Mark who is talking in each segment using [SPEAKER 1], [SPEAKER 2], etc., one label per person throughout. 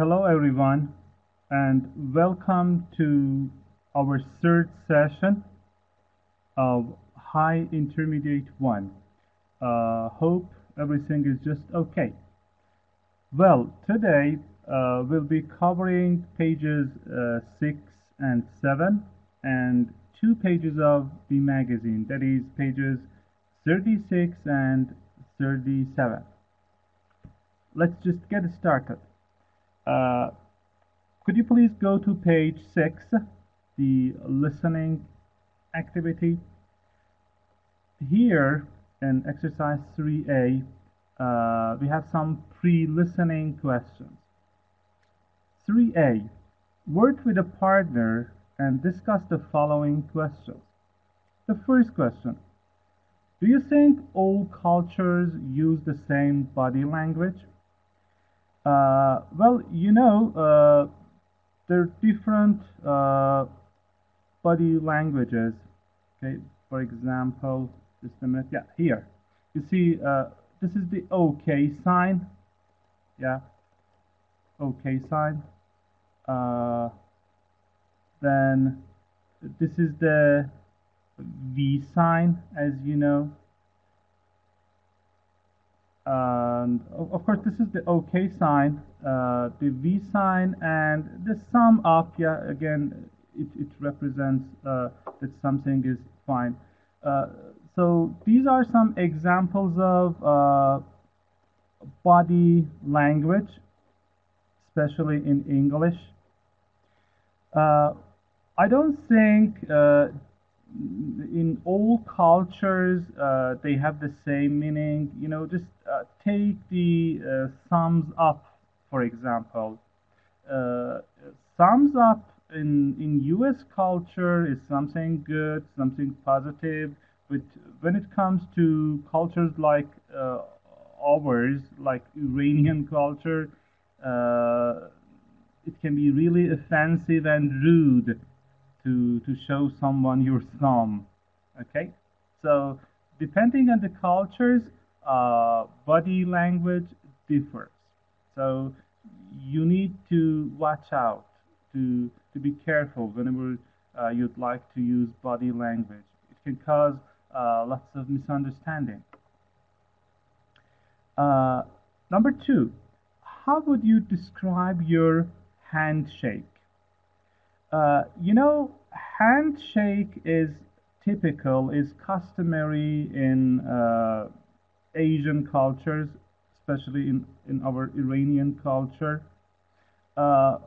[SPEAKER 1] Hello everyone and welcome to our third session of High Intermediate 1. Uh, hope everything is just okay. Well, today uh, we'll be covering pages uh, 6 and 7 and two pages of the magazine, that is pages 36 and 37. Let's just get started. Uh, could you please go to page 6, the listening activity? Here in exercise 3a, uh, we have some pre-listening questions. 3a, work with a partner and discuss the following questions. The first question, do you think all cultures use the same body language? Uh, well, you know, uh, there are different uh, body languages. Okay, for example, just a minute. Yeah, here. You see, uh, this is the OK sign. Yeah, OK sign. Uh, then this is the V sign, as you know and of course this is the OK sign, uh, the V sign, and the sum up. Yeah, again, it, it represents uh, that something is fine. Uh, so these are some examples of uh, body language, especially in English. Uh, I don't think uh, in all cultures uh, they have the same meaning. You know just uh, take the uh, thumbs up for example. Uh, thumbs up in in US culture is something good something positive but when it comes to cultures like uh, ours like Iranian culture it can be really offensive and rude to, to show someone your thumb. Okay, so depending on the cultures, uh, body language differs. So you need to watch out to to be careful whenever uh, you'd like to use body language. It can cause uh, lots of misunderstanding. Uh, number two, how would you describe your handshake? Uh, you know, handshake is typical, is customary in uh, Asian cultures, especially in, in our Iranian culture. Uh,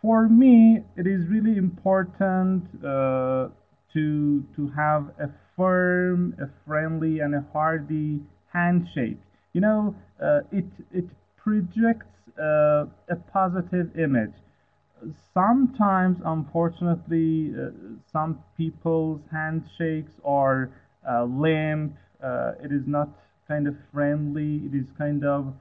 [SPEAKER 1] for me, it is really important uh, to, to have a firm, a friendly, and a hearty handshake. You know, uh, it, it projects uh, a positive image sometimes, unfortunately, uh, some people's handshakes are uh, limp. Uh, it is not kind of friendly. It is kind of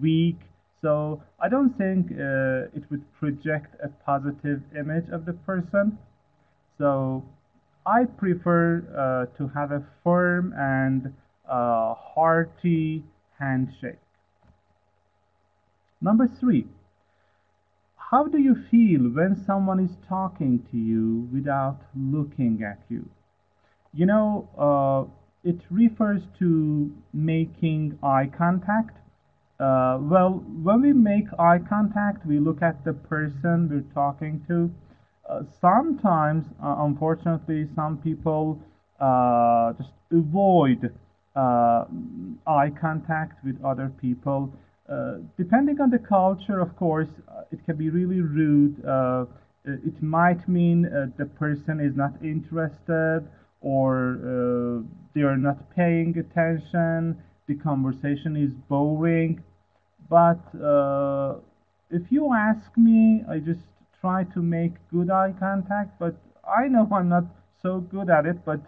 [SPEAKER 1] weak. So I don't think uh, it would project a positive image of the person. So I prefer uh, to have a firm and uh, hearty handshake. Number three how do you feel when someone is talking to you without looking at you? You know, uh, it refers to making eye contact. Uh, well, when we make eye contact, we look at the person we're talking to. Uh, sometimes, uh, unfortunately, some people uh, just avoid uh, eye contact with other people depending on the culture, of course, uh, it can be really rude. Uh, it might mean the person is not interested or they are not paying attention. The conversation is boring. But if you ask me, I just try to make good eye contact, but I know I'm not so good at it, but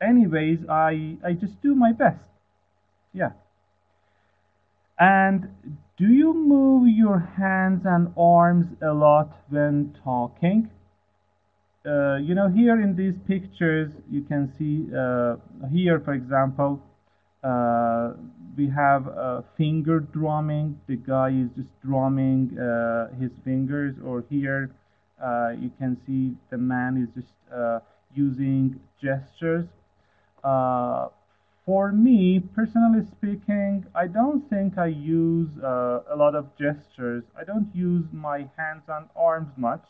[SPEAKER 1] anyways, I, I just do my best. Yeah. And do you move your hands and arms a lot when talking? Uh, you know, here in these pictures, you can see uh, here, for example, uh, we have finger drumming. The guy is just drumming uh, his fingers, or here uh, you can see the man is just uh, using gestures. Uh, for me, personally speaking, I don't think I use uh, a lot of gestures. I don't use my hands and arms much.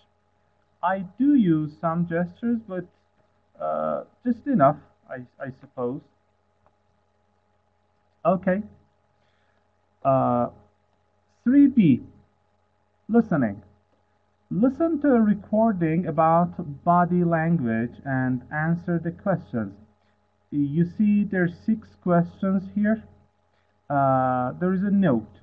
[SPEAKER 1] I do use some gestures, but just enough, I, I suppose. Okay. Uh, 3B, listening. Listen to a recording about body language and answer the questions. You see there are six questions here. Uh, there is a note.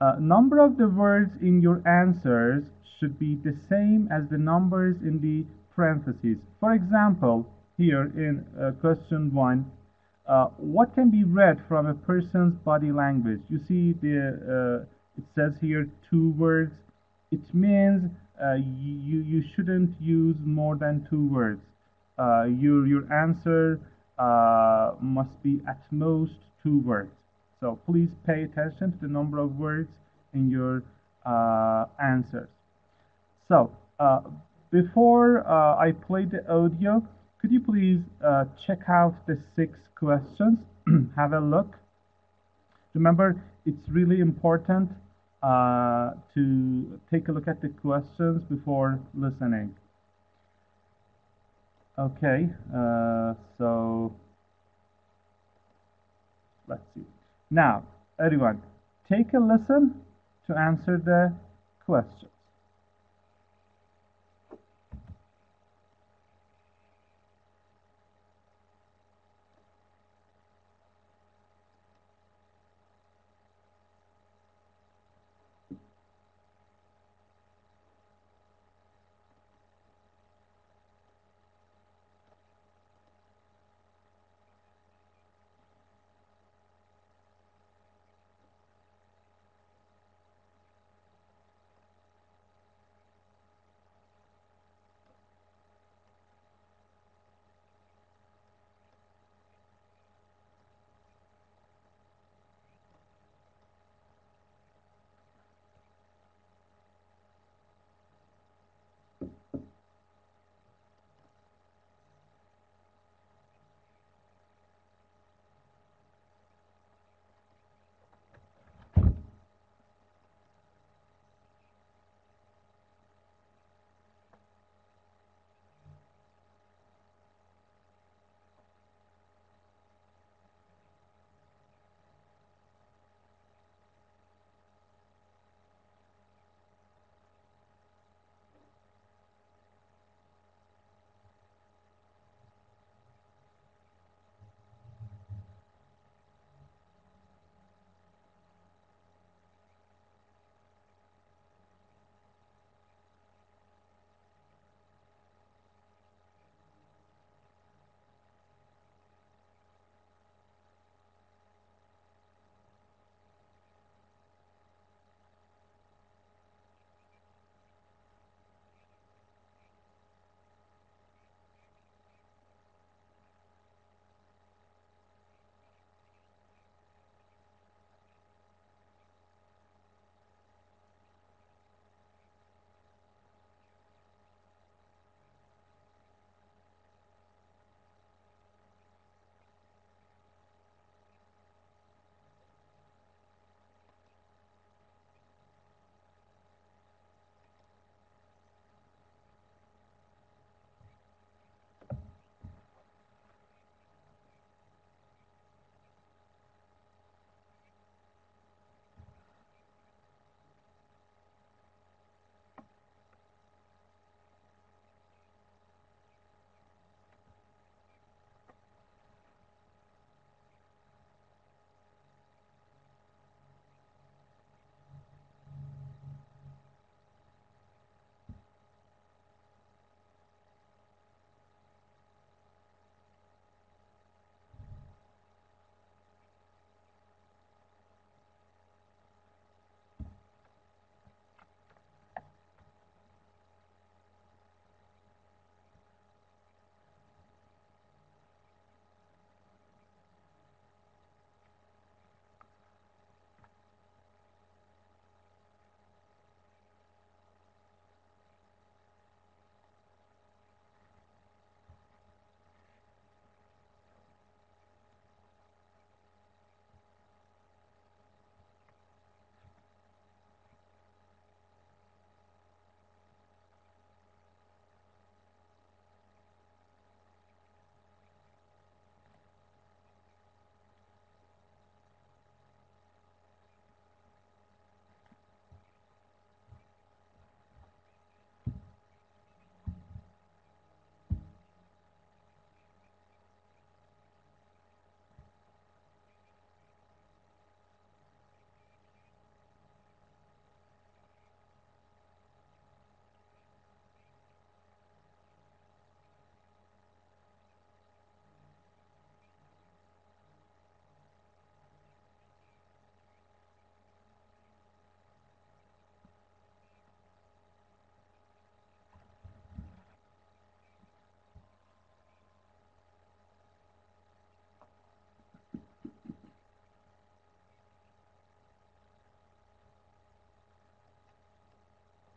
[SPEAKER 1] Uh, number of the words in your answers should be the same as the numbers in the parentheses. For example, here in uh, question 1, uh, what can be read from a person's body language? You see, the uh, it says here two words. It means uh, you you shouldn't use more than two words. Your your answer uh, must be at most two words. So please pay attention to the number of words in your answers. So before I play the audio, could you please uh, check out the six questions? Have a look. Remember, it's really important uh, to take a look at the questions before listening. Okay, uh, so let's see. Now, everyone, take a listen to answer the question.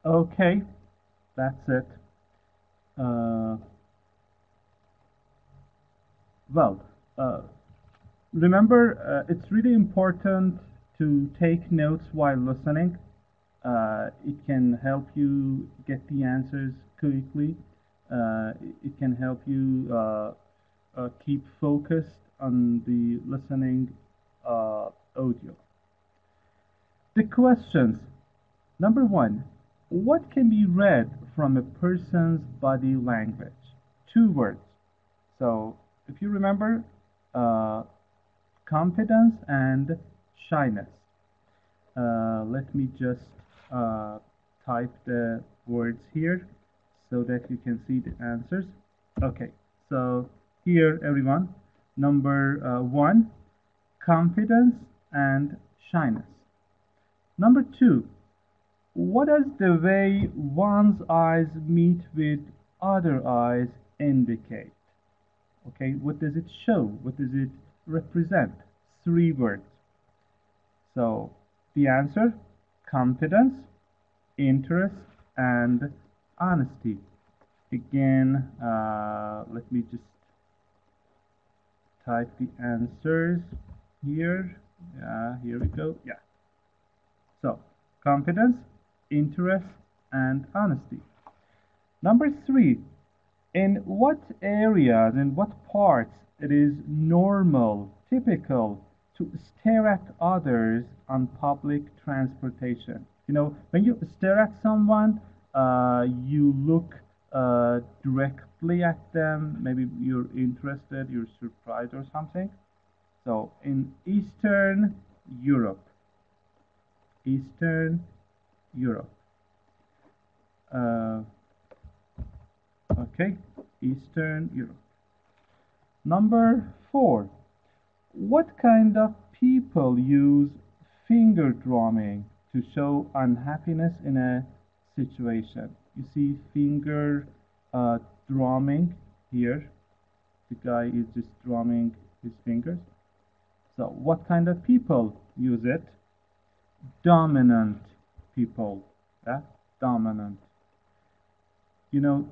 [SPEAKER 1] Okay, that's it. Uh, well, uh, remember, uh, it's really important to take notes while listening. Uh, it can help you get the answers quickly. Uh, it can help you uh, keep focused on the listening audio. The questions. Number one, what can be read from a person's body language? Two words. So, if you remember, uh, confidence and shyness. Uh, let me just uh, type the words here so that you can see the answers. Okay, so here, everyone, number uh, one, confidence and shyness. Number two, what does the way one's eyes meet with other eyes indicate? Okay, what does it show? What does it represent? Three words. So the answer, confidence, interest, and honesty. Again, uh, let me just type the answers here. Yeah, here we go. Yeah. So, confidence, interest, and honesty. Number three, in what areas, in what parts it is normal, typical to stare at others on public transportation. You know, when you stare at someone, uh, you look uh, directly at them. Maybe you're interested, you're surprised or something. So in Eastern Europe, Eastern Europe. Uh, okay, Eastern Europe. Number four, what kind of people use finger drumming to show unhappiness in a situation? You see finger uh, drumming here. The guy is just drumming his fingers. So what kind of people use it? Dominant people. Yeah? Dominant. You know,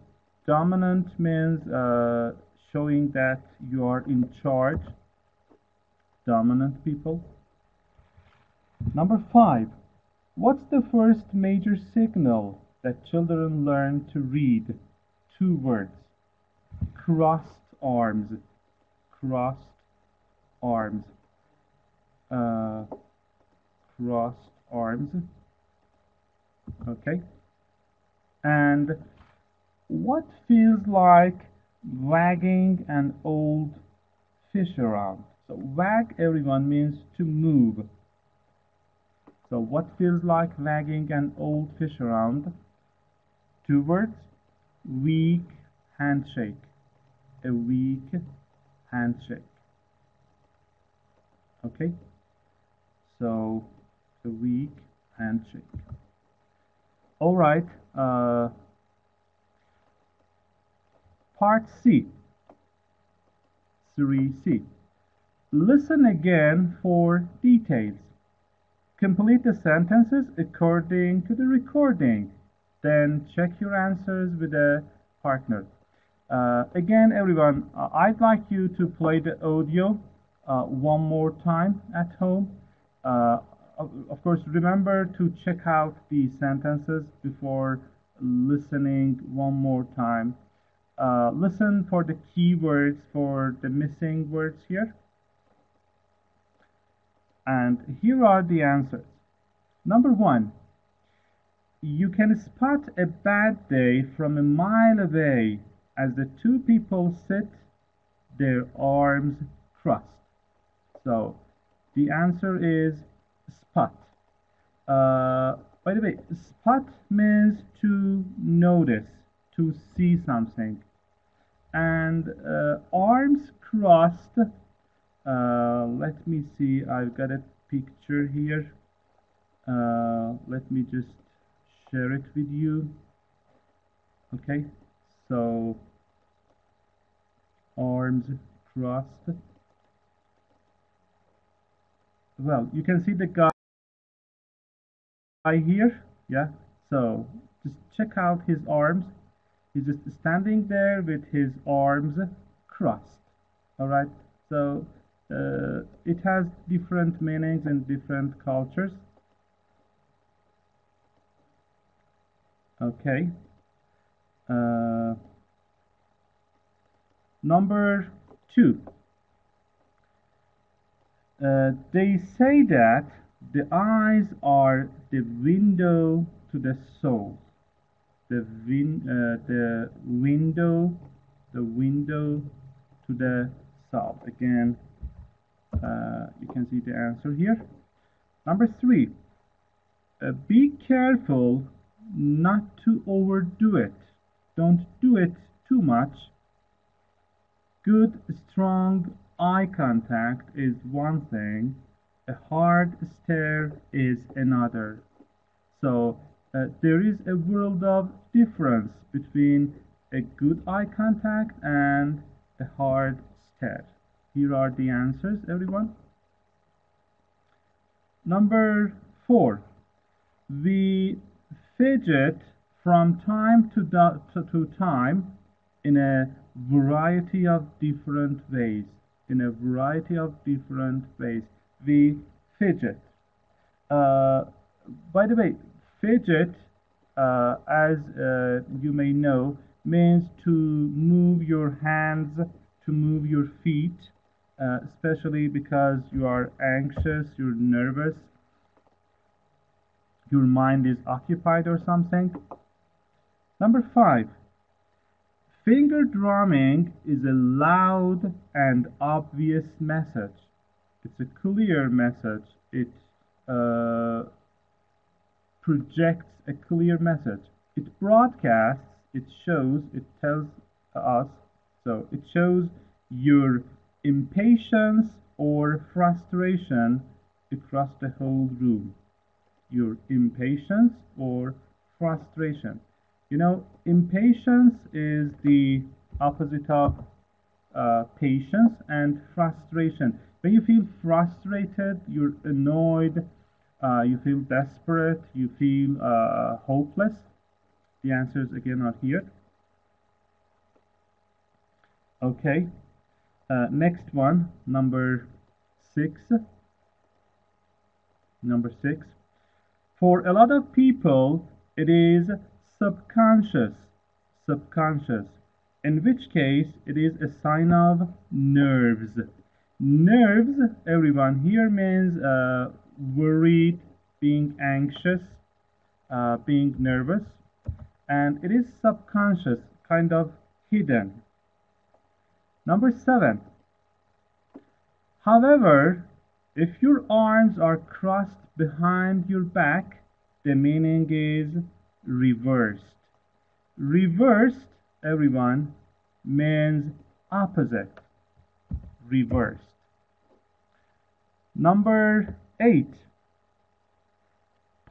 [SPEAKER 1] dominant means uh, showing that you are in charge. Dominant people. Number five. What's the first major signal that children learn to read? Two words. Crossed arms. Crossed arms. Uh, crossed arms. Okay. And what feels like wagging an old fish around? So wag everyone means to move. So what feels like wagging an old fish around? Two words, weak handshake. A weak handshake. Okay? So, a weak handshake. All right. Uh, part C. 3C. Listen again for details. Complete the sentences according to the recording. Then check your answers with a partner. Uh, again, everyone, uh, I'd like you to play the audio uh, one more time at home. Of, of course, remember to check out the sentences before listening one more time. Uh, listen for the keywords for the missing words here. And here are the answers. Number one, you can spot a bad day from a mile away as the two people sit, their arms crossed. So the answer is spot. Uh, by the way, spot means to notice, to see something. And uh, arms crossed, uh, let me see, I've got a picture here. Uh, let me just share it with you. Okay, so arms crossed. Well, you can see the guy here, yeah. So just check out his arms. He's just standing there with his arms crossed. All right. So uh, it has different meanings in different cultures. Okay. Uh, number two. Uh, they say that the eyes are the window to the soul. The, win, uh, the window, the window to the soul. Again, uh, you can see the answer here. Number three, uh, be careful not to overdo it. Don't do it too much. Good, strong eye contact is one thing, a hard stare is another. So uh, there is a world of difference between a good eye contact and a hard stare. Here are the answers, everyone. Number four, we fidget from time to, to, to time in a variety of different ways. In a variety of different ways. We fidget. Uh, by the way, fidget, uh, as uh, you may know, means to move your hands, to move your feet, uh, especially because you are anxious, you're nervous, your mind is occupied or something. Number five, finger drumming is a loud and obvious message. It's a clear message. It uh, projects a clear message. It broadcasts, it shows, it tells us, so it shows your impatience or frustration across the whole room. Your impatience or frustration. You know, impatience is the opposite of uh, patience and frustration. When you feel frustrated, you're annoyed, uh, you feel desperate, you feel uh, hopeless. The answers again are here. Okay, uh, next one, number six. Number six. For a lot of people, it is subconscious. Subconscious. In which case, it is a sign of nerves. Nerves, everyone, here means uh, worried, being anxious, uh, being nervous. And it is subconscious, kind of hidden. Number seven. However, if your arms are crossed behind your back, the meaning is reversed. Reversed, everyone, means opposite. Reversed. Number eight.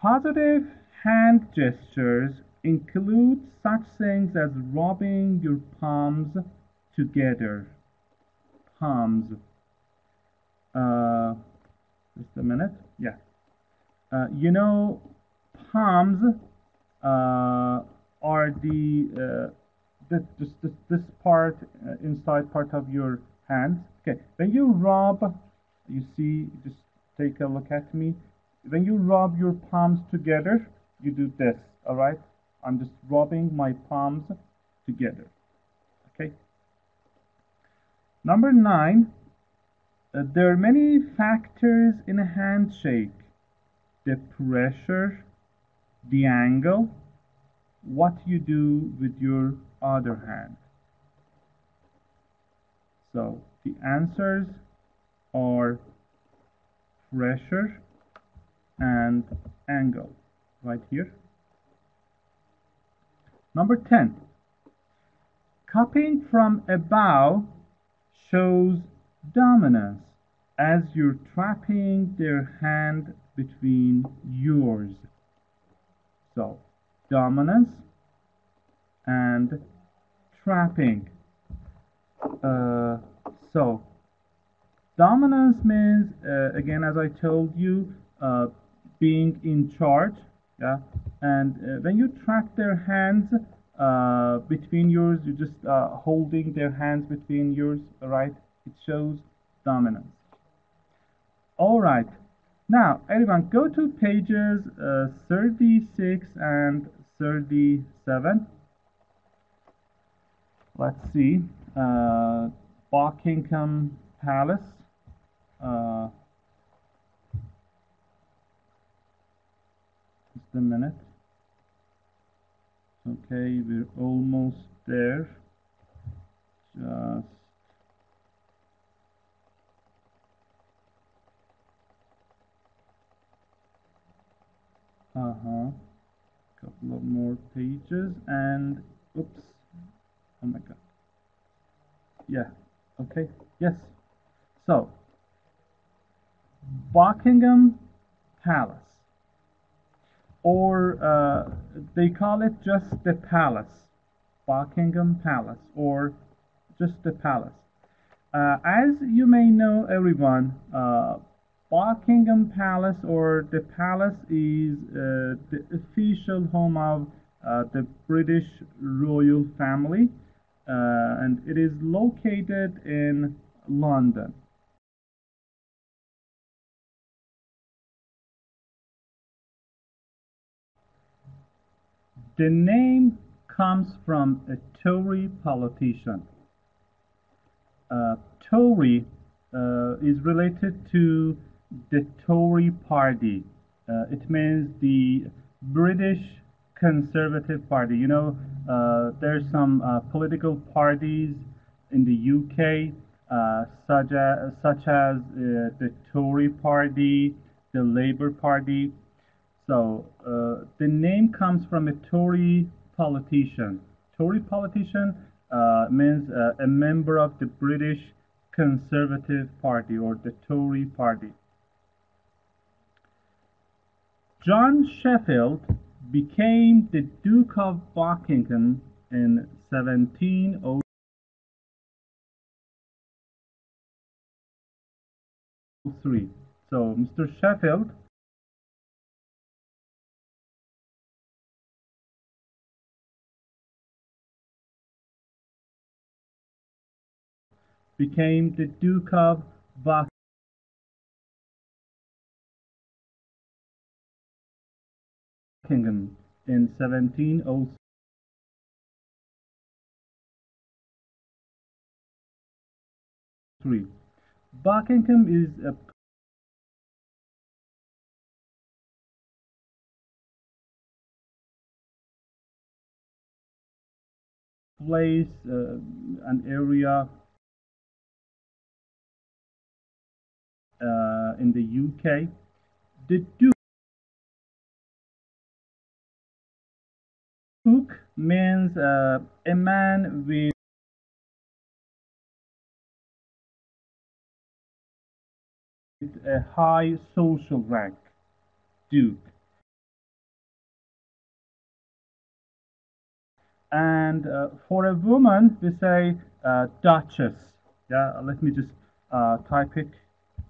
[SPEAKER 1] Positive hand gestures include such things as rubbing your palms together. Palms. Uh, just a minute. Yeah. Uh, you know, palms are the uh, this, this, this, this part uh, inside part of your hand. Okay. When you rub, you see, just take a look at me. When you rub your palms together, you do this. All right. I'm just rubbing my palms together. Okay. Number nine, uh, there are many factors in a handshake. The pressure, the angle, what you do with your other hand. So the answers are pressure and angle right here. Number 10. Cupping from above shows dominance as you're trapping their hand between yours. So, dominance and trapping. Uh, so, dominance means, uh, again, as I told you, uh, being in charge, yeah? And uh, when you track their hands uh, between yours you're just uh, holding their hands between yours right? It shows dominance. All right now everyone go to pages uh, 36 and 37 let's see uh, Buckingham Palace uh, just a minute. Okay we're almost there. Just uh-huh. Couple of more pages and oops. Oh my god. Yeah. Okay. Yes. So Buckingham Palace. Or uh, they call it just the palace. Buckingham Palace or just the palace. Uh, as you may know everyone uh, Buckingham Palace or the palace is uh, the official home of uh, the British royal family uh, and it is located in London. The name comes from a Tory politician. Uh, Tory uh, is related to the Tory party. Uh, it means the British Conservative Party. You know, uh, there's some uh, political parties in the UK, uh, such as, such as uh, the Tory Party, the Labour Party. So uh, the name comes from a Tory politician. Tory politician means a member of the British Conservative Party or the Tory Party. John Sheffield became the Duke of Buckingham in 1703. So Mr. Sheffield became the Duke of Buckingham Buckingham in 1703. Buckingham is a place, uh, an area uh, in the UK. The Duke Cook means uh, a man with a high social rank, Duke. And uh, for a woman, we say uh, Duchess. Yeah, let me just uh, type it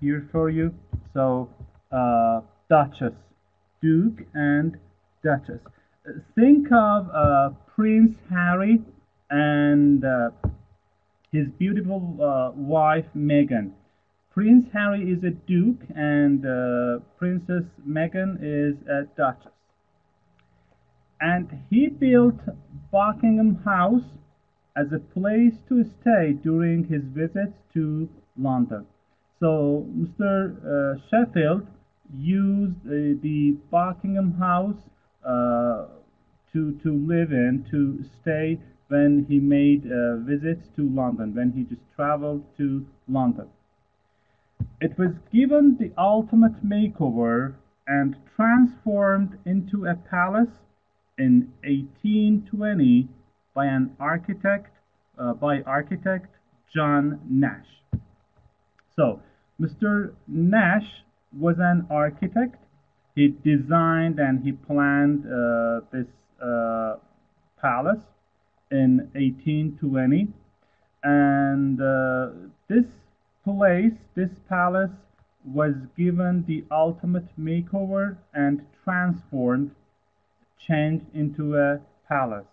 [SPEAKER 1] here for you. So, uh, Duchess, Duke, and Duchess think of uh, Prince Harry and uh, his beautiful uh, wife Meghan. Prince Harry is a duke and uh, Princess Meghan is a duchess. And he built Buckingham House as a place to stay during his visits to London. So Mr. Uh, Sheffield used uh, the Buckingham House uh, to, to live in, to stay when he made uh, visits to London, when he just traveled to London. It was given the ultimate makeover and transformed into a palace in 1820 by an architect, uh, by architect John Nash. So, Mr. Nash was an architect he designed and he planned uh, this uh, palace in 1820 and uh, this place this palace was given the ultimate makeover and transformed changed into a palace.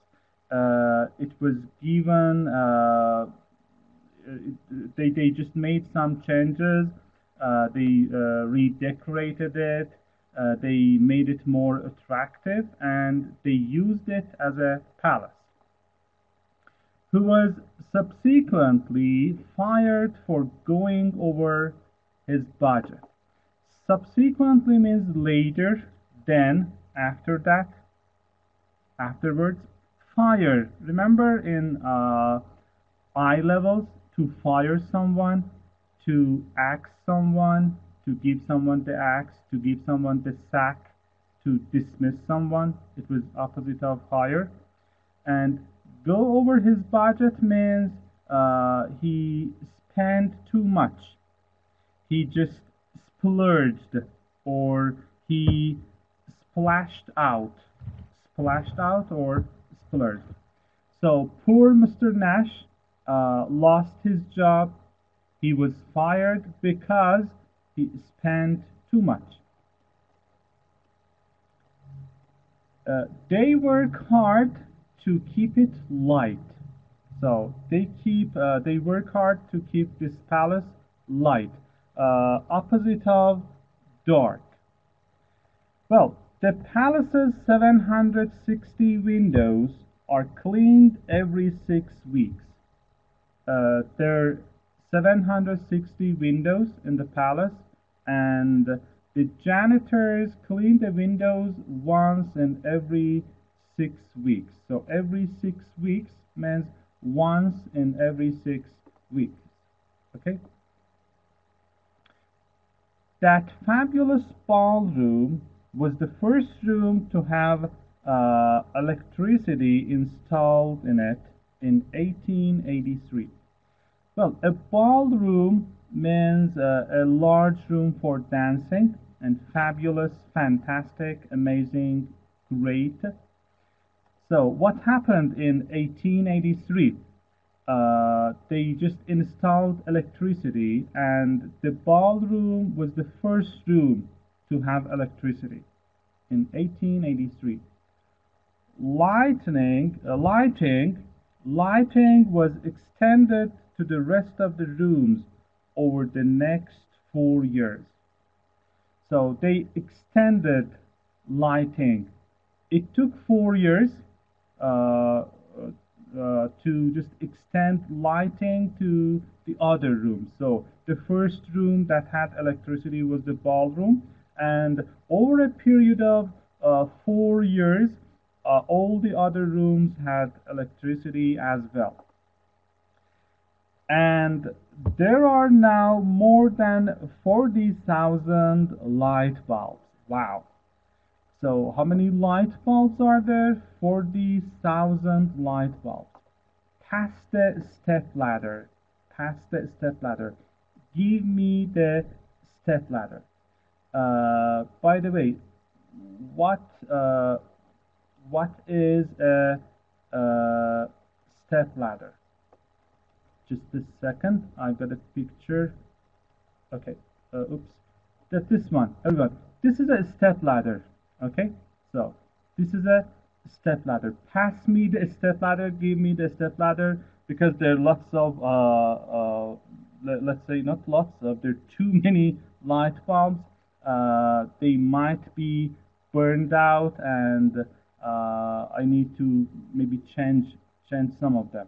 [SPEAKER 1] Uh, it was given, uh, they, they just made some changes. Uh, they redecorated it. Uh, they made it more attractive and they used it as a palace. Who was subsequently fired for going over his budget. Subsequently means later, then, after that, afterwards. Fire. Remember in uh, I levels, to fire someone, to axe someone, to give someone the axe, to give someone the sack, to dismiss someone. It was opposite of hire. And go over his budget means uh, he spent too much. He just splurged or he splashed out. Splashed out or splurged. So poor Mr. Nash uh, lost his job. He was fired because he spent too much. Uh, they work hard to keep it light. So they keep uh, they work hard to keep this palace light, uh, opposite of dark. Well, the palace's 760 windows are cleaned every six weeks. Uh, there are 760 windows in the palace, and the janitors clean the windows once in every six weeks. So every six weeks means once in every six weeks. Okay? That fabulous ballroom was the first room to have uh, electricity installed in it in 1883. Well, a ballroom means uh, a large room for dancing and fabulous, fantastic, amazing, great. So what happened in 1883? Uh, they just installed electricity and the ballroom was the first room to have electricity in 1883. Lightning, uh, lighting, lighting was extended to the rest of the rooms over the next four years. So they extended lighting. It took four years uh, uh, to just extend lighting to the other rooms. So the first room that had electricity was the ballroom, and over a period of uh, four years, uh, all the other rooms had electricity as well. And there are now more than 40,000 light bulbs. Wow. So how many light bulbs are there? 40,000 light bulbs. Pass the step ladder. Pass the step ladder. Give me the step ladder. Uh, by the way, what uh, what is a, a step ladder? Just a second. I've got a picture. Okay. Uh, oops. That this one. Everyone. This is a step ladder okay so this is a step ladder pass me the step ladder give me the step ladder because there are lots of uh, uh, let, us say not lots of there are too many light bulbs uh, they might be burned out and uh, I need to maybe change change some of them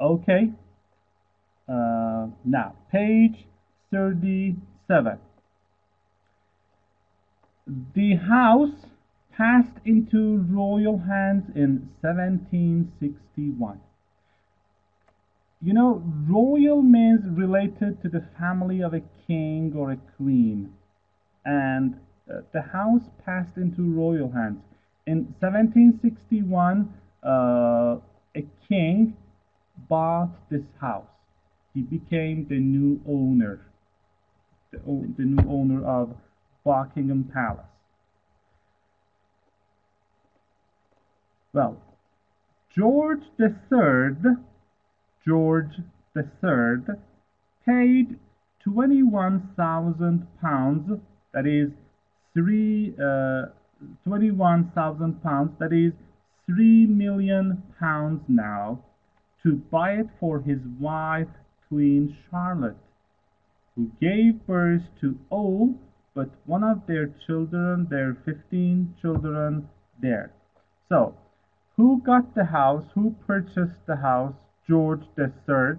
[SPEAKER 1] okay uh, now page 37 the house passed into royal hands in 1761. You know, royal means related to the family of a king or a queen. And uh, the house passed into royal hands. In 1761, uh, a king bought this house. He became the new owner, the, the new owner of Buckingham Palace. Well, George III, George III paid 21,000 pounds, that is three uh, 21,000 pounds, that is 3 million pounds now, to buy it for his wife, Queen Charlotte, who gave birth to all but one of their children, their 15 children, there. So, who got the house? Who purchased the house? George III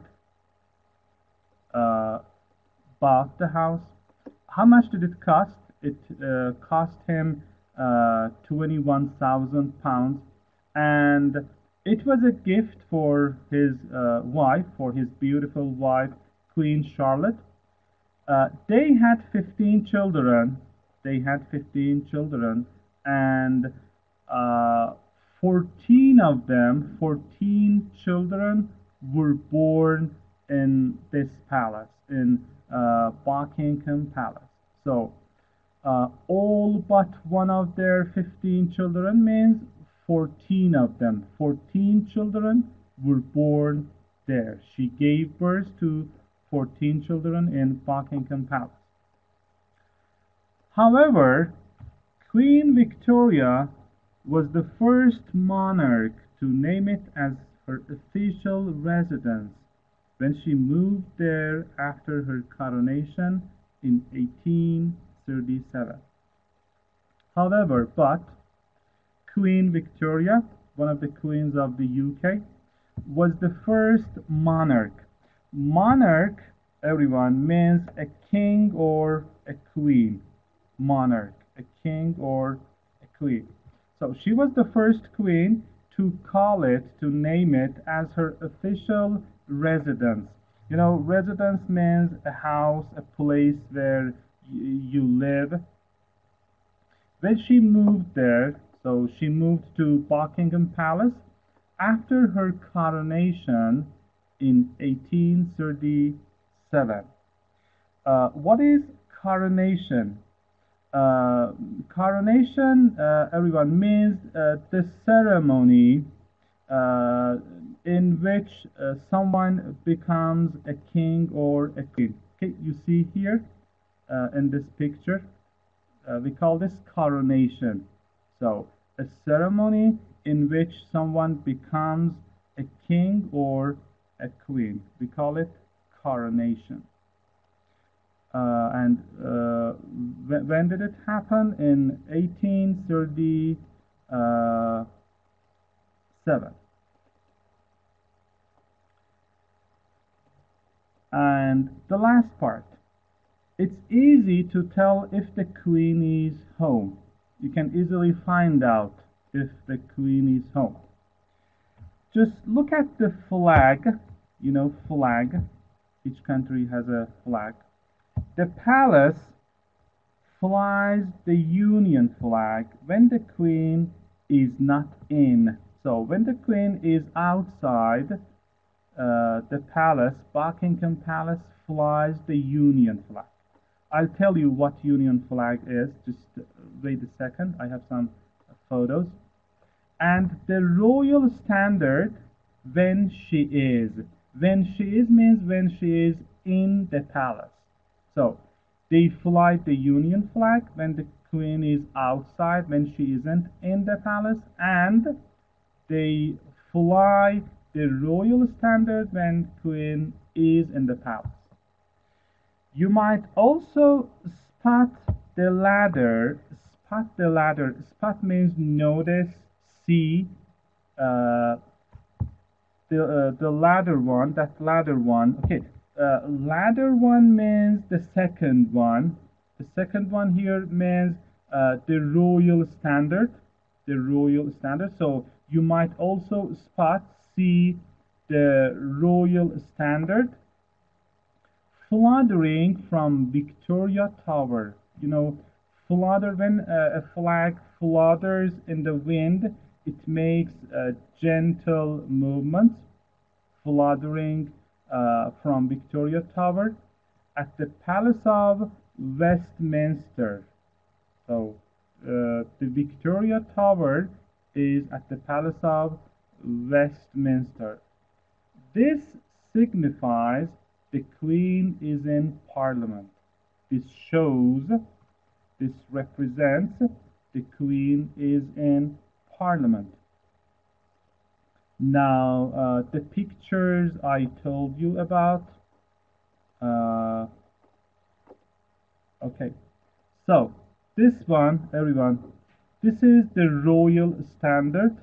[SPEAKER 1] uh, bought the house. How much did it cost? It uh, cost him uh, 21,000 pounds and it was a gift for his uh, wife, for his beautiful wife, Queen Charlotte. Uh, they had 15 children. They had 15 children, and uh, 14 of them, 14 children, were born in this palace, in uh, Buckingham Palace. So, uh, all but one of their 15 children means 14 of them, 14 children were born there. She gave birth to 14 children in Buckingham Palace. However, Queen Victoria was the first monarch to name it as her official residence when she moved there after her coronation in 1837. However, but Queen Victoria, one of the queens of the UK, was the first monarch. Monarch, everyone, means a king or a queen. Monarch, a king or a queen. So she was the first queen to call it, to name it as her official residence. You know, residence means a house, a place where you live. When she moved there, so she moved to Buckingham Palace after her coronation in 1837. Uh, what is coronation? Uh, coronation, uh, everyone, means uh, the ceremony uh, in which uh, someone becomes a king or a queen. Okay, you see here in this picture, we call this coronation. So, a ceremony in which someone becomes a king or a queen. We call it coronation. Uh, and uh, when, when, did it happen? In 1837. And the last part. It's easy to tell if the queen is home you can easily find out if the queen is home. Just look at the flag, you know, flag. Each country has a flag. The palace flies the Union flag when the queen is not in. So when the queen is outside uh, the palace, Buckingham Palace flies the Union flag. I'll tell you what Union flag is. Just wait a second. I have some photos. And the royal standard when she is. When she is means when she is in the palace. So they fly the Union flag when the queen is outside, when she isn't in the palace, and they fly the royal standard when queen is in the palace. You might also spot the ladder. Spot the ladder. Spot means notice, see. Uh, the uh, the ladder one. That ladder one. Okay. Uh, ladder one means the second one. The second one here means uh, the royal standard. The royal standard. So you might also spot see the royal standard fluttering from Victoria Tower. You know, flutter when uh, a flag flutters in the wind, it makes a gentle movement, fluttering uh, from Victoria Tower at the Palace of Westminster. So uh, the Victoria Tower is at the Palace of Westminster. This signifies the Queen is in Parliament. This shows This represents the Queen is in Parliament. Now, uh, the pictures I told you about. Uh, okay, so this one, everyone, this is the royal standard.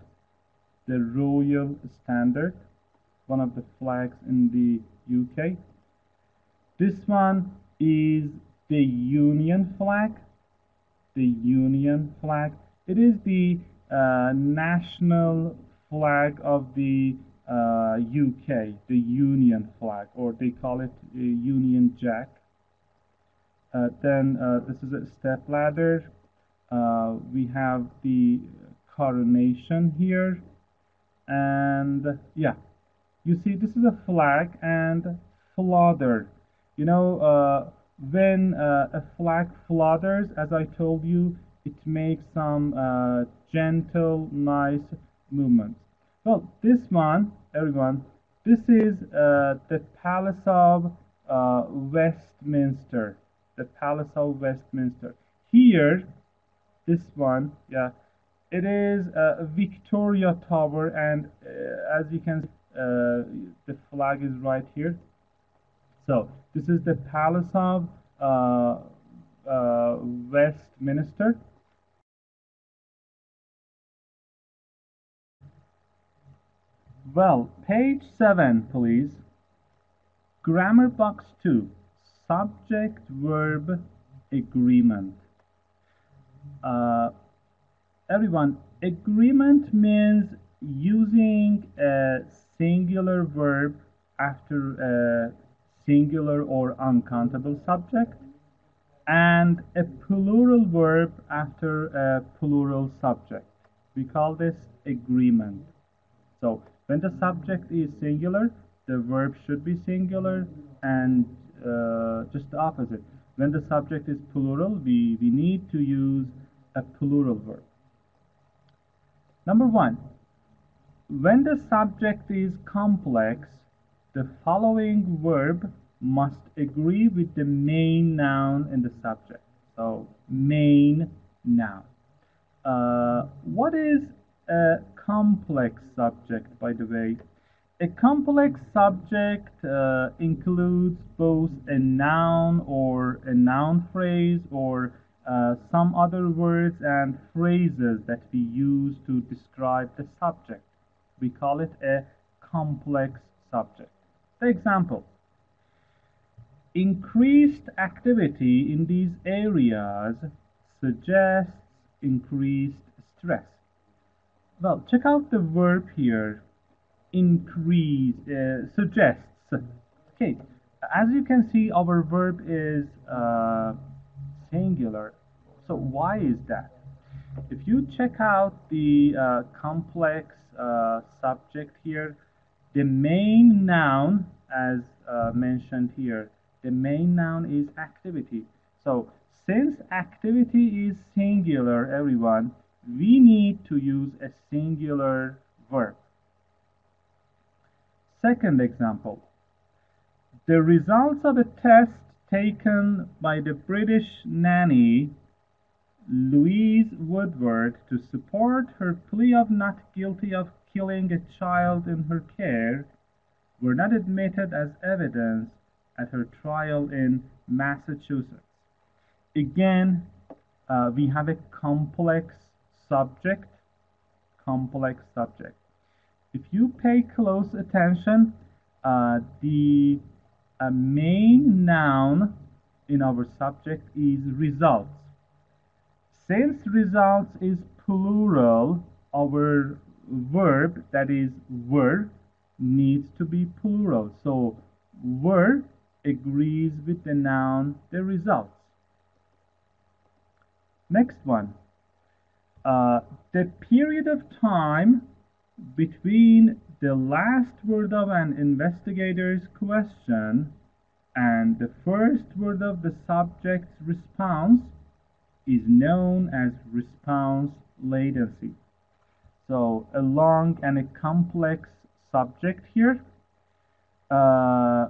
[SPEAKER 1] The royal standard, one of the flags in the UK. This one is the Union flag. The Union flag. It is the uh, national flag of the uh, UK, the Union flag, or they call it Union Jack. Uh, then uh, this is a step ladder. Uh, we have the coronation here, and yeah, you see this is a flag and flutter. You know, uh, when uh, a flag flutters, as I told you, it makes some gentle, nice movements. Well, this one, everyone, this is uh, the Palace of uh, Westminster. The Palace of Westminster. Here, this one, yeah, it is uh, Victoria Tower, and uh, as you can see, uh, the flag is right here. So, this is the Palace of uh, Westminster. Well, page 7, please. Grammar box 2. Subject verb agreement. Uh, everyone, agreement means using a singular verb after a singular or uncountable subject and a plural verb after a plural subject. We call this agreement. So when the subject is singular, the verb should be singular and uh, just the opposite. When the subject is plural, we, we need to use a plural verb. Number one, when the subject is complex, the following verb must agree with the main noun in the subject. So, main noun. Uh, what is a complex subject, by the way. A complex subject uh, includes both a noun or a noun phrase or uh, some other words and phrases that we use to describe the subject. We call it a complex subject. The example Increased activity in these areas suggests increased stress. Well, check out the verb here. Increase, uh, suggests. Okay, as you can see, our verb is uh, singular. So why is that? If you check out the uh, complex uh, subject here, the main noun, as uh, mentioned here, the main noun is activity. So since activity is singular, everyone, we need to use a singular verb. Second example. The results of a test taken by the British nanny Louise Woodward to support her plea of not guilty of killing a child in her care were not admitted as evidence at her trial in Massachusetts. Again, uh, we have a complex subject, complex subject. If you pay close attention, uh, the uh, main noun in our subject is results. Since results is plural, our verb, that is were, needs to be plural. So were agrees with the noun, the results. Next one. Uh, the period of time between the last word of an investigator's question and the first word of the subject's response is known as response latency. So a long and a complex subject here. Uh,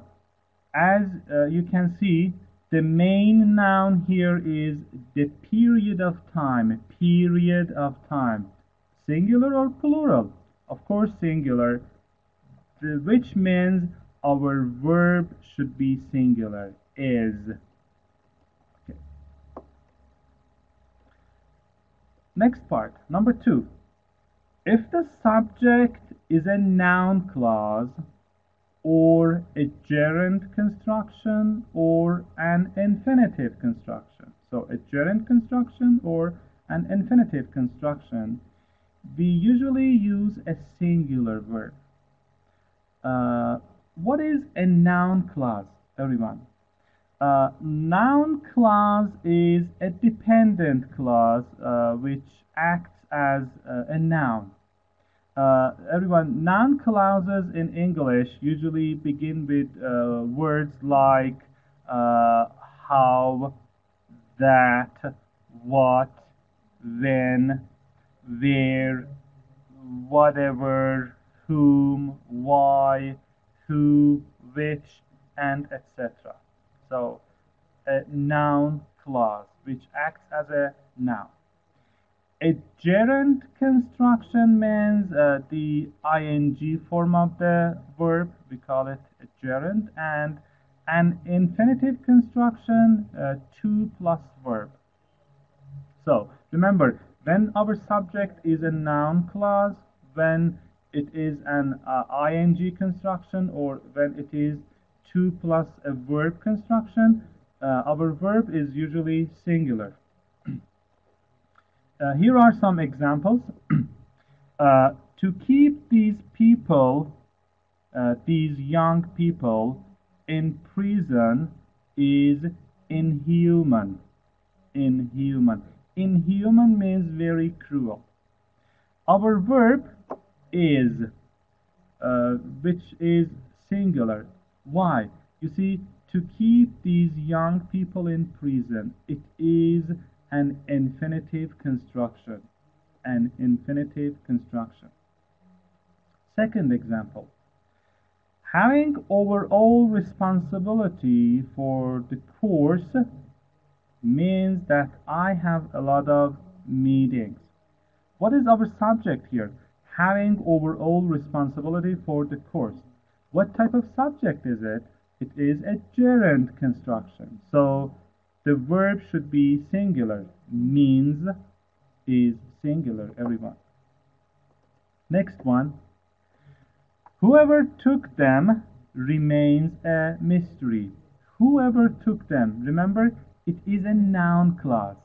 [SPEAKER 1] as uh, you can see, the main noun here is the period of time, period of time. Singular or plural? Of course, singular, which means our verb should be singular, is. Okay. Next part, number two. If the subject is a noun clause, or a gerund construction or an infinitive construction. So a gerund construction or an infinitive construction, we usually use a singular verb. Uh, what is a noun clause, everyone? Uh, noun clause is a dependent clause uh, which acts as a noun. Uh, everyone, noun clauses in English usually begin with uh, words like uh, how, that, what, when, where, whatever, whom, why, who, which, and etc. So, a noun clause which acts as a noun. A gerund construction means uh, the ing form of the verb, we call it a gerund, and an infinitive construction, uh, to plus verb. So remember, when our subject is a noun clause, when it is an uh, ing construction, or when it is to plus a verb construction, uh, our verb is usually singular. Uh, here are some examples. uh, to keep these people, uh, these young people, in prison is inhuman. Inhuman. Inhuman means very cruel. Our verb is, uh, which is singular. Why? You see, to keep these young people in prison, it is an infinitive construction. An infinitive construction. Second example. Having overall responsibility for the course means that I have a lot of meetings. What is our subject here? Having overall responsibility for the course. What type of subject is it? It is a gerund construction. So the verb should be singular. Means is singular, everyone. Next one. Whoever took them remains a mystery. Whoever took them. Remember, it is a noun clause.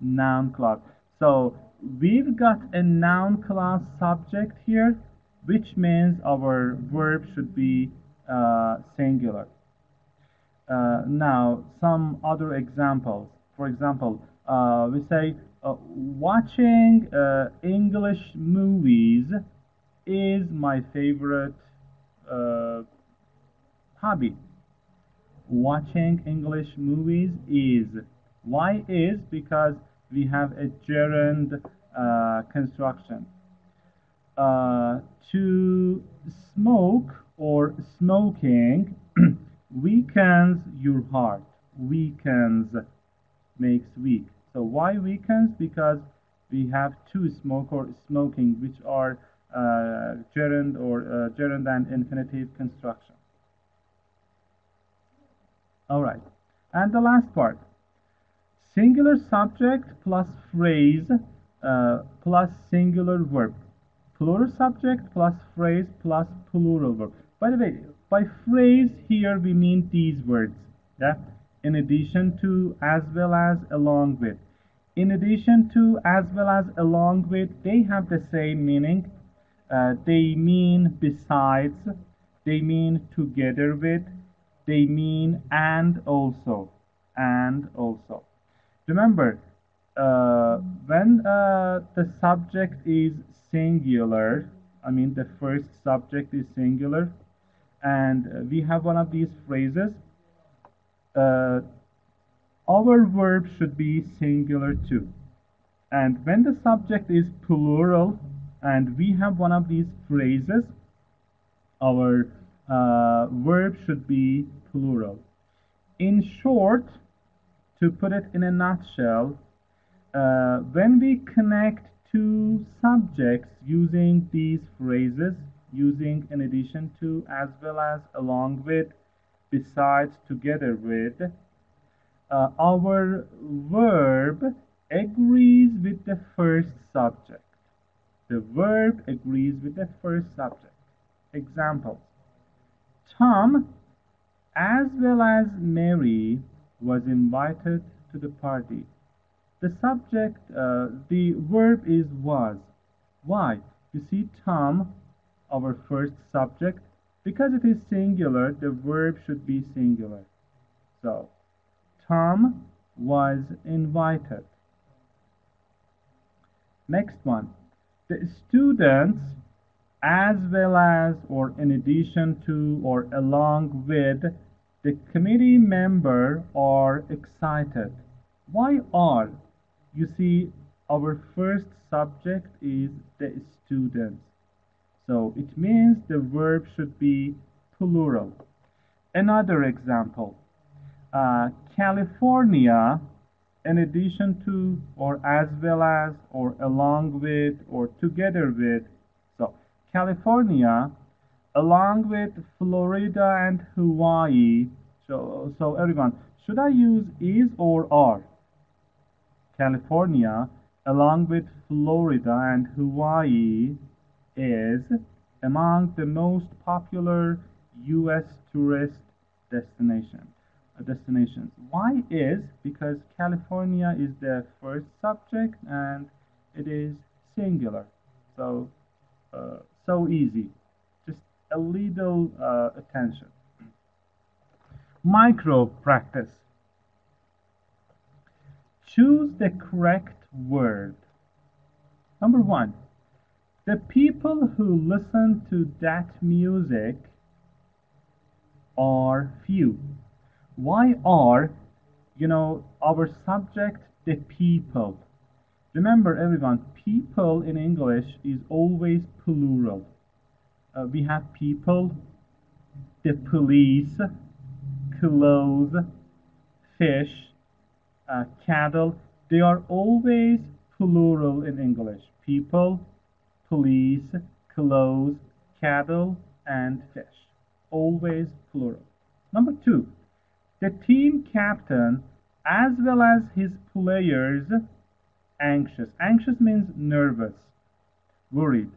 [SPEAKER 1] Noun clause. So we've got a noun clause subject here, which means our verb should be uh, singular. Uh, now, some other examples. For example, uh, we say uh, watching uh, English movies is my favorite uh, hobby. Watching English movies is. Why is? Because we have a gerund uh, construction. to smoke or smoking weakens your heart. Weakens makes weak. So why weakens? Because we have to smoke or smoking, which are uh, gerund or uh, gerund and infinitive construction. All right, and the last part: singular subject plus phrase uh, plus singular verb, plural subject plus phrase plus plural verb. By the way, by phrase here we mean these words. Yeah? In addition to, as well as, along with. In addition to, as well as, along with, they have the same meaning. Uh, they mean besides, they mean together with, they mean and also, and also. Remember, uh, when uh, the subject is singular, I mean the first subject is singular, and we have one of these phrases uh, our verb should be singular too. And when the subject is plural and we have one of these phrases our uh, verb should be plural. In short to put it in a nutshell, uh, when we connect two subjects using these phrases, using in addition to, as well as, along with, besides, together with, uh, our verb agrees with the first subject. The verb agrees with the first subject. Example Tom, as well as Mary, was invited to the party. The subject, uh, the verb is was. Why? You see, Tom, our first subject, because it is singular, the verb should be singular. So, Tom was invited. Next one. The students, as well as, or in addition to, or along with, the committee member are excited. Why are? You see, our first subject is the students. So it means the verb should be plural. Another example. Uh, California, in addition to, or as well as, or along with, or together with. So California, along with Florida and Hawaii. So, so everyone, should I use is or are? California, along with Florida and Hawaii, is among the most popular U.S. tourist destinations destinations. Why is? Because California is the first subject and it is singular. So, uh, so easy. Just a little uh, attention. Micro practice. Choose the correct word. Number one, the people who listen to that music are few. Why are you know our subject the people? Remember everyone people in english is always plural. Uh, we have people the police clothes fish uh, cattle. They are always plural in english. People police clothes cattle and fish always plural number two the team captain as well as his players anxious. Anxious means nervous, worried.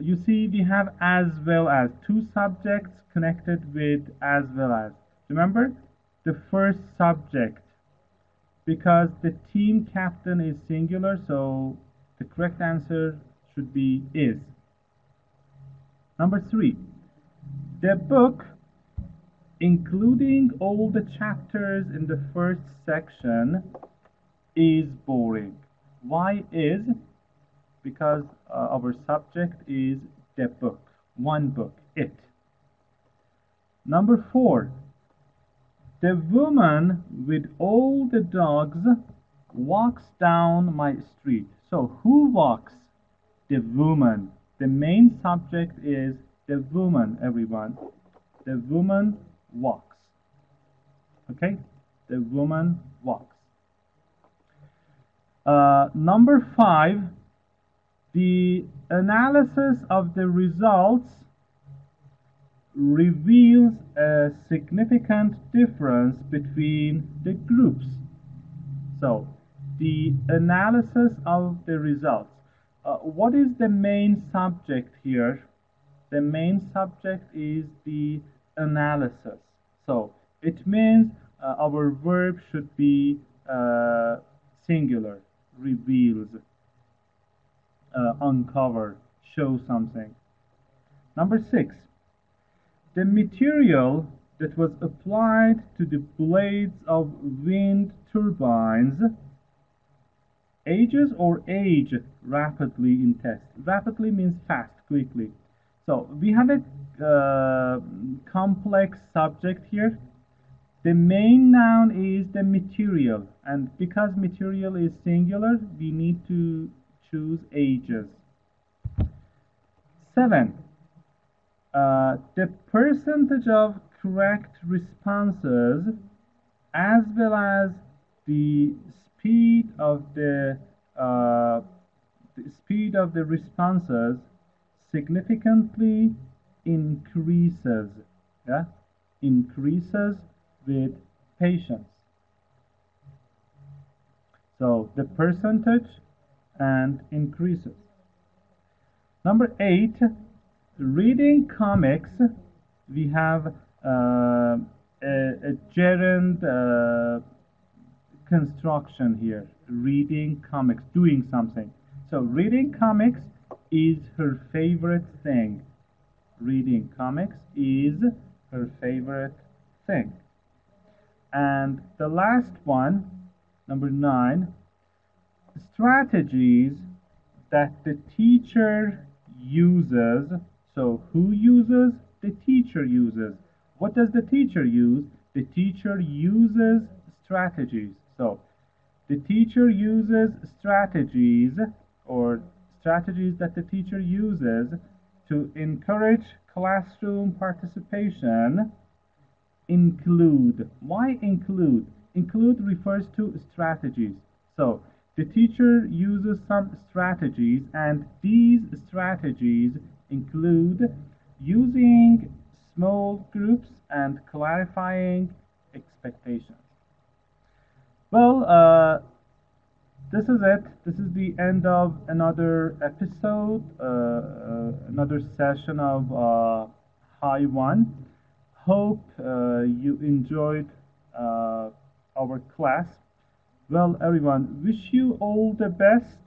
[SPEAKER 1] You see, we have as well as two subjects connected with as well as. Remember the first subject because the team captain is singular, so the correct answer should be is. Number three, the book including all the chapters in the first section is boring. Why is? Because uh, our subject is the book, one book, it. Number four, the woman with all the dogs walks down my street. So who walks? The woman. The main subject is the woman, everyone. The woman walks. Okay, the woman walks. Uh, number five, the analysis of the results reveals a significant difference between the groups. So, the analysis of the results. Uh, what is the main subject here? The main subject is the analysis. So it means uh, our verb should be uh, singular, reveals, uh, uncover, show something. Number six, the material that was applied to the blades of wind turbines ages or age rapidly in test. Rapidly means fast, quickly. So we have a uh, complex subject here. The main noun is the material, and because material is singular, we need to choose ages. Seven, uh, the percentage of correct responses as well as the speed of the, uh, the speed of the responses significantly increases. Yeah, increases with patients. So the percentage and increases. Number eight, reading comics. We have uh, a, a gerund uh, construction here. Reading comics, doing something. So reading comics is her favorite thing. Reading comics is her favorite thing. And the last one, number nine, strategies that the teacher uses. So who uses? The teacher uses. What does the teacher use? The teacher uses strategies. So the teacher uses strategies or strategies that the teacher uses to encourage classroom participation include. Why include? Include refers to strategies. So the teacher uses some strategies and these strategies include using small groups and clarifying expectations. Well, uh, this is it. This is the end of another episode, uh, uh, another session of uh, High One. Hope uh, you enjoyed uh, our class. Well, everyone, wish you all the best.